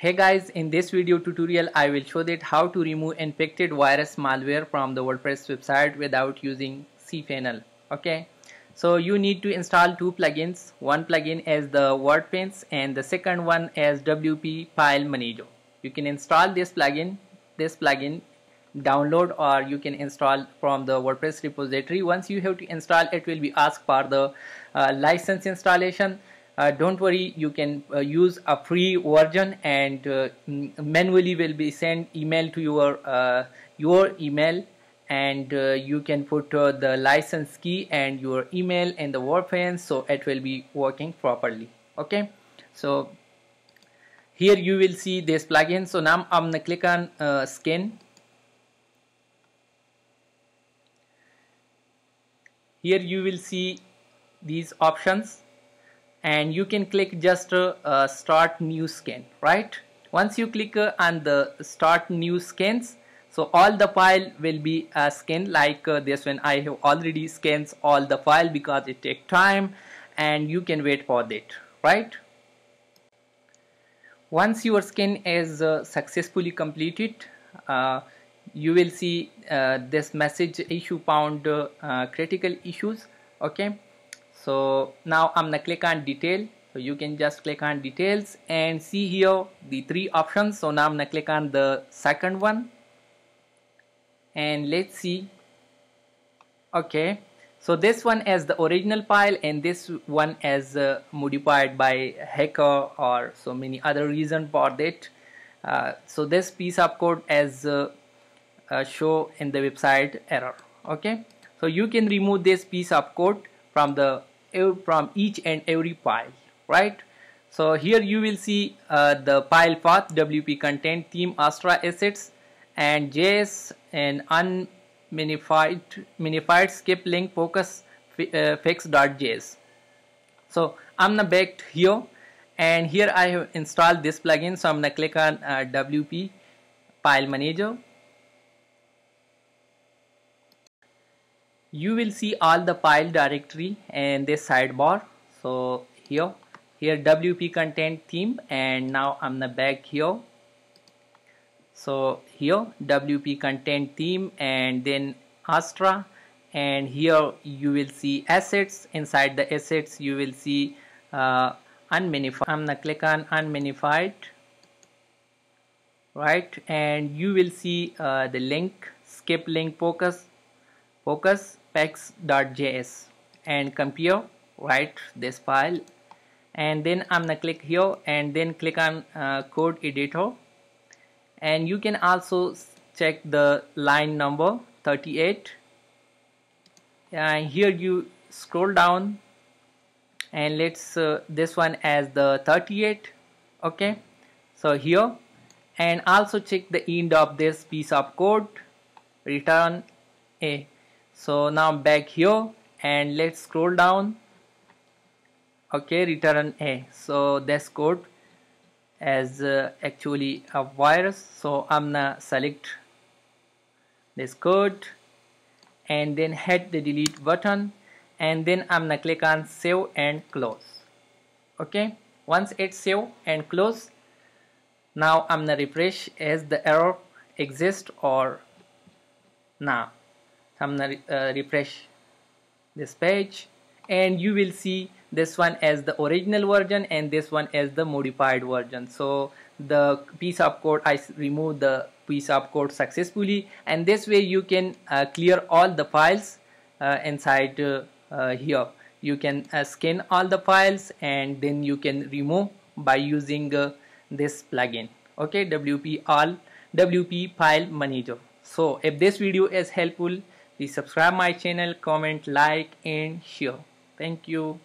Hey guys, in this video tutorial I will show that how to remove infected virus malware from the WordPress website without using cPanel. Okay, so you need to install two plugins. One plugin is the Wordfence and the second one is WP File Manager. You can install this plugin, this plugin download or you can install from the WordPress repository. Once you have to install it will be asked for the uh, license installation uh, don't worry you can uh, use a free version and uh, manually will be sent email to your uh, your email and uh, you can put uh, the license key and your email in the WordPress so it will be working properly. Okay? So here you will see this plugin. So now I'm gonna click on skin. Here you will see these options and you can click just uh, uh, start new scan right? Once you click uh, on the start new scans so all the file will be uh, scanned like uh, this one. I have already scans all the file because it take time and you can wait for that right? Once your scan is uh, successfully completed uh, you will see this message issue found critical issues okay so now I'm gonna click on detail. So you can just click on details and see here the three options. So now I'm gonna click on the second one. And let's see. Okay. So this one as the original file and this one as uh, modified by hacker or so many other reason for that. Uh, so this piece of code as uh, uh show in the website error. Okay. So you can remove this piece of code from the from each and every file right? So here you will see uh, the file path wp content theme astra assets and js and unminified minified skip link focus uh, fix.js so i'm gonna back here and here i have installed this plugin so i'm gonna click on uh, wp file manager you will see all the file directory and this sidebar. So here here wp content theme and now i'm the back here. So here wp content theme and then astra and here you will see assets. Inside the assets you will see uh, unminified i'm gonna click on unminified right? And you will see uh, the link skip link focus focus fix.js and compare write this file and then I'm gonna click here and then click on uh, code editor. And you can also check the line number 38 and here you scroll down and let's uh, this one as the 38 okay? So here and also check the end of this piece of code. Return a so now back here and let's scroll down. Okay return a. So this code as uh, actually a virus. So I'm gonna select this code and then hit the delete button and then I'm gonna click on save and close. Okay once it's save and close now I'm gonna refresh as the error exists or now I'm gonna uh, refresh this page. And you will see this one as the original version and this one as the modified version. So the piece of code I remove the piece of code successfully. And this way you can uh, clear all the files uh, inside uh, uh here. You can uh, scan all the files and then you can remove by using this plugin. Okay? Wp all wp file manager. So if this video is helpful Please subscribe my channel, comment, like and share. Thank you.